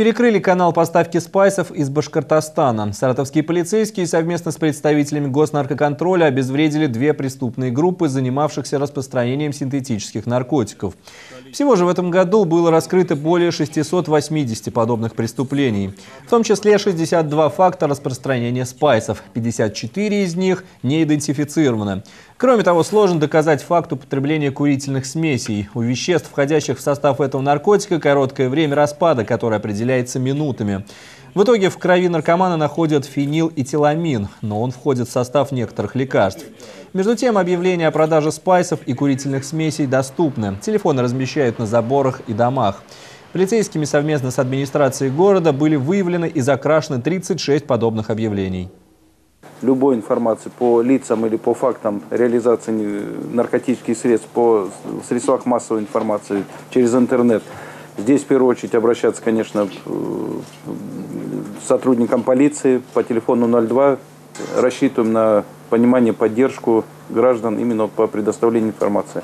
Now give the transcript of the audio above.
Перекрыли канал поставки спайсов из Башкортостана. Саратовские полицейские совместно с представителями госнаркоконтроля обезвредили две преступные группы, занимавшихся распространением синтетических наркотиков. Всего же в этом году было раскрыто более 680 подобных преступлений, в том числе 62 факта распространения спайсов, 54 из них не идентифицированы. Кроме того, сложно доказать факт употребления курительных смесей. У веществ, входящих в состав этого наркотика, короткое время распада, которое определяется минутами. В итоге в крови наркомана находят фенил и теламин, но он входит в состав некоторых лекарств. Между тем, объявления о продаже спайсов и курительных смесей доступны. Телефоны размещают на заборах и домах. Полицейскими совместно с администрацией города были выявлены и закрашены 36 подобных объявлений любой информации по лицам или по фактам реализации наркотических средств по средствах массовой информации через интернет. Здесь в первую очередь обращаться, конечно, к сотрудникам полиции по телефону 02. Рассчитываем на понимание, поддержку граждан именно по предоставлению информации.